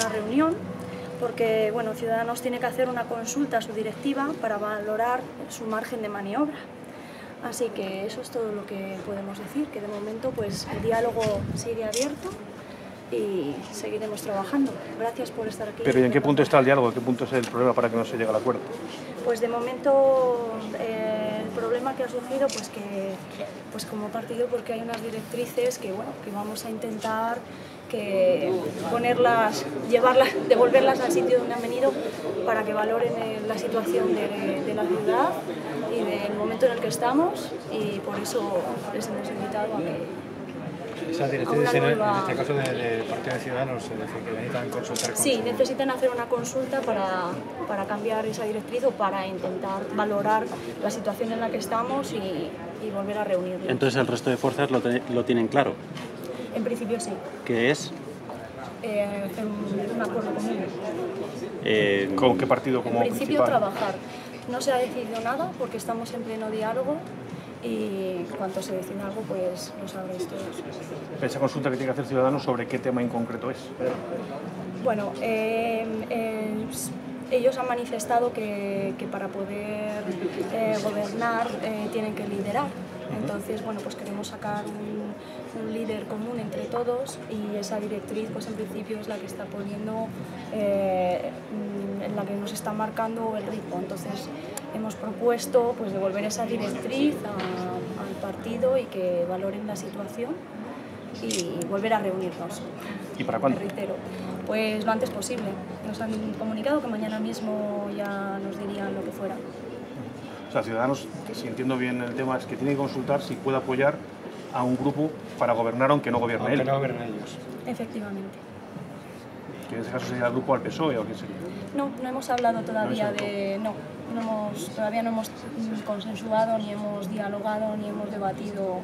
La reunión porque bueno, Ciudadanos tiene que hacer una consulta a su directiva para valorar su margen de maniobra. Así que eso es todo lo que podemos decir, que de momento pues el diálogo sigue abierto y seguiremos trabajando. Gracias por estar aquí. Pero ¿y en qué punto está el diálogo? ¿En qué punto es el problema para que no se llegue al acuerdo? Pues de momento eh, problema que ha surgido pues que pues como partido porque hay unas directrices que bueno que vamos a intentar que ponerlas, llevarlas, devolverlas al sitio donde han venido para que valoren la situación de, de la ciudad y del momento en el que estamos y por eso les hemos invitado a que esas directrices en, este caso del de Partido de Ciudadanos, es decir, que necesitan consultar con Sí, necesitan hacer una consulta para, para, cambiar esa directriz o para intentar valorar la situación en la que estamos y, y volver a reunirnos. Entonces el resto de fuerzas lo, te, lo tienen claro. En principio sí. ¿Qué es? Eh, hacer un, un, acuerdo común. Eh, ¿Con qué partido como En principio principal? trabajar. No se ha decidido nada porque estamos en pleno diálogo y cuanto se decida algo pues lo sabréis todos. Esa consulta que tiene que hacer Ciudadanos sobre qué tema en concreto es. Bueno, eh, eh, ellos han manifestado que, que para poder eh, gobernar tienen que liderar. Entonces, bueno, pues queremos sacar un, un, líder común entre todos y esa directriz, pues en principio es la que está poniendo, eh, en la que nos está marcando el ritmo. Entonces, hemos propuesto pues devolver esa directriz a, al partido y que valoren la situación y volver a reunirnos. ¿Y para cuándo? Me reitero, pues lo antes posible. Nos han comunicado que mañana mismo ya nos dirían lo que fuera. O sea, Ciudadanos, si entiendo bien el tema, es que tiene que consultar si puede apoyar a un grupo para gobernar aunque no gobierne aunque él. no gobiernen ellos. Efectivamente. Que en ese caso sería el grupo al PSOE o qué sería. No, no hemos hablado todavía de... No, no hemos, todavía no hemos consensuado, ni hemos dialogado, ni hemos debatido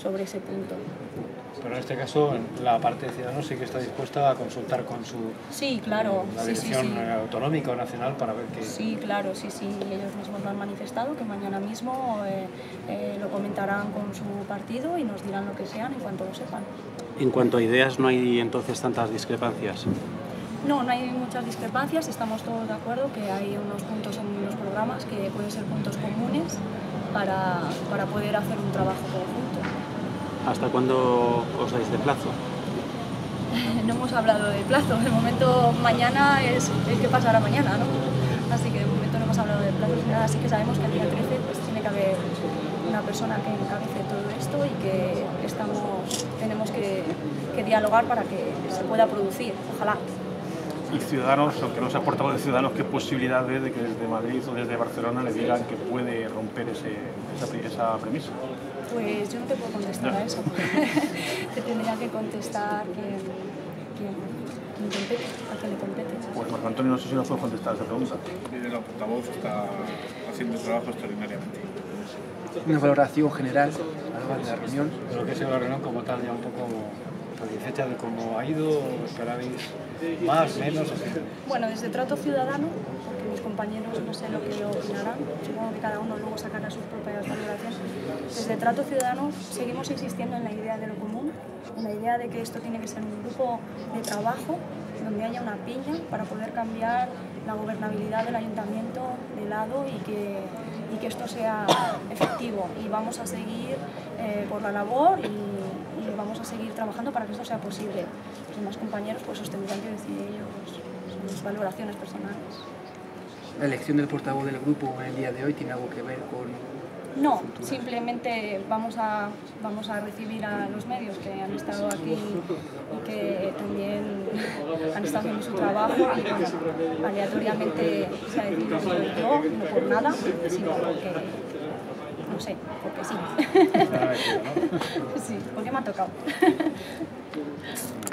sobre ese punto. Pero en este caso, la parte de Ciudadanos sí que está dispuesta a consultar con su sí, claro. la sí, dirección sí, sí. autonómica o nacional para ver qué... Sí, claro, sí, sí. Ellos mismos lo han manifestado, que mañana mismo eh, eh, lo comentarán con su partido y nos dirán lo que sean en cuanto lo sepan. En cuanto a ideas, ¿no hay entonces tantas discrepancias? No, no hay muchas discrepancias, estamos todos de acuerdo que hay unos puntos en los programas que pueden ser puntos comunes para, para poder hacer un trabajo conjunto. ¿Hasta cuándo os dais de plazo? no hemos hablado de plazo, de momento mañana es el que pasará mañana, ¿no? Así que de momento no hemos hablado de plazo ni nada, así que sabemos que el día 13 pues, tiene que haber una persona que encabece todo esto y que estamos, dialogar para que se pueda producir, ojalá. Y Ciudadanos, aunque no se ha aportado de Ciudadanos, ¿qué posibilidad ve de que desde Madrid o desde Barcelona le digan que puede romper ese, esa, esa premisa? Pues yo no te puedo contestar a eso. te tendría que contestar quien, quien, quien compete, a quien le compete. Pues Marco Antonio, no sé si nos puede contestar esa pregunta. La portavoz está haciendo su trabajo extraordinariamente. Una valoración general de la reunión. Lo que ha sido la reunión como tal, ya un poco satisfecha de cómo ha ido, esperabais más, menos. Bueno, desde Trato Ciudadano, porque mis compañeros no sé lo que opinarán, supongo que cada uno luego sacará sus propias valoraciones. Desde Trato Ciudadano seguimos insistiendo en la idea de lo común, en la idea de que esto tiene que ser un grupo de trabajo donde haya una piña para poder cambiar la gobernabilidad del ayuntamiento de lado y que, y que esto sea efectivo. Y vamos a seguir eh, por la labor y, vamos a seguir trabajando para que esto sea posible. Los demás compañeros pues os tendrán que decir ellos sus valoraciones personales. ¿La elección del portavoz del grupo en el día de hoy tiene algo que ver con no, simplemente vamos a, vamos a recibir a los medios que han estado aquí y que también han estado haciendo su trabajo y pues, aleatoriamente se ha decidido yo, no por nada, sino porque, no sé, porque sí. sí, porque me ha tocado.